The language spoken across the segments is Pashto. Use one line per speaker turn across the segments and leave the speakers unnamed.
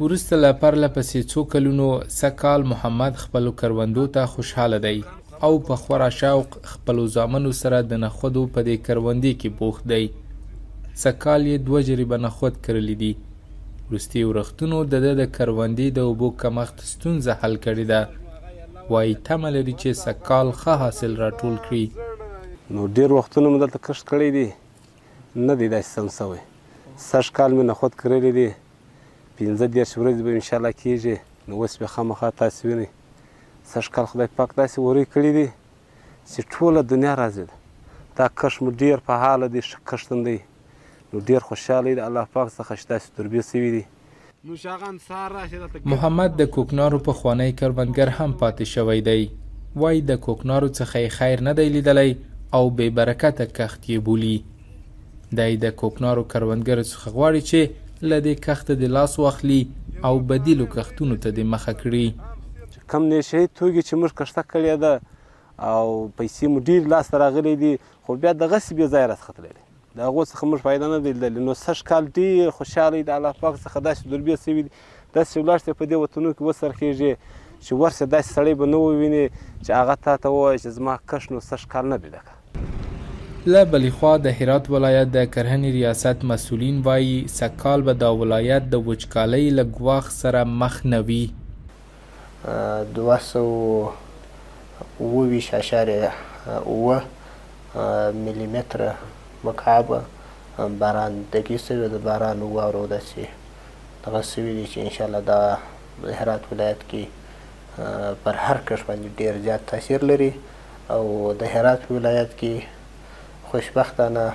وروسته له پرله پسې څو کلونو سږ کال محمد خپلو کروندو ته خوشحاله دی او په خورا شوق خپلو زامنو سره د نخودو په دې کروندې کې بوخت دی. سږ کال یې دوه جریبه نخود کرلي دي. وروستي ورښتونو د ده د کروندې د اوبو کمښت ستونزه حل کړې ده. وايي تمه لري چې سږ کال ښه حاصل راټول کړي.
نو ډېر وختونه مو دلته کښت کړی دی. نه دی داسې سم شوی سږ کال مې نخود کرلي دي پنځه دېرش ورځې به انشاءالله کېږي نو اوس به خامخا تاسې وینئ سږ کال خدای پاک داسې وری کړي دي چې ټوله دنیا راضي ده دا کښت مو ډېر فعاله دی ښه کښتن دی نو ډېر خوشحاله دی الله پاک څخه چې داسې تربیه شوي دي
محمد د کوکنارو پخوانی کروندګر هم پاتې شوی دی، وايي د کوکنارو څخه یې خیر نه دی لیدلی او بې برکته کښت یې بولي. دی د کوکنارو کروندګرو څخه غواړي چې له دې کښته دې لاس واخلي او بدیلو کښتونو ته دې مخه کړي.
کوم نشه یي توکي چې موږ کښته کړي ده او پیسې مو ډېرې لاس ته راغلي دي، خو بیا دغسې بې ځایه راڅخه تللي. د هغو څخه موږ فایده نه دی لیدلې نو سږ کال ډیر خوشحاله یې د الله پاک څخه داسې دربې شوي دي داسې ولاړ شي په دې وطنو کې وڅرخیږي چې ورشه داسې سړی به نه وویني چې هغه تا ته ووایي چې زما کښت نو سږ کال نه دی د کار.
له بلې خوا د هرات ولایت د کرهنې ریاست مسئولین وايي، سږکال به دا ولایت د وچکالۍ له ګواښ سره مخ نه وي.
دوه سوه او اووه ویشت اعشاریه اووه ملي متره مکعب باران دقي سوی د باران واورو داسې دغه سوي دي چې انشاءالله دا هرات ولایت کې پر هر کښ باندې ډیر زیات تاثیر لري او د هرات ولایت کې خوشبختانه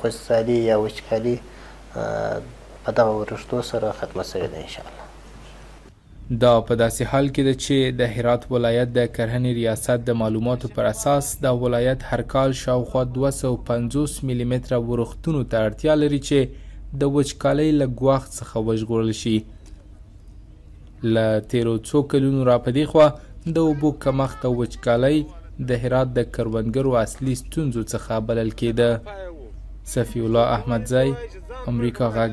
خوشسالي یا وچکالي په دغه ورښتو سره ختمه سوې ده انشاءالله
دا په داسې حال کې ده چې د هرات ولایت د کرهنې ریاست د معلوماتو پر اساس دا ولایت هر کال شاوخوا دوه سوه او پنځوس ملي متره ورښتونو ته اړتیا لري چې د وچکالۍ له ګواښ څخه وژغورل شي. له تېرو څو کلونو را په دې خوا د اوبو کمښت او وچکالۍ د هرات د کروندګرو اصلي ستونزو څخه بلل کېده. صفي الله احمدزی، امریکا غږ،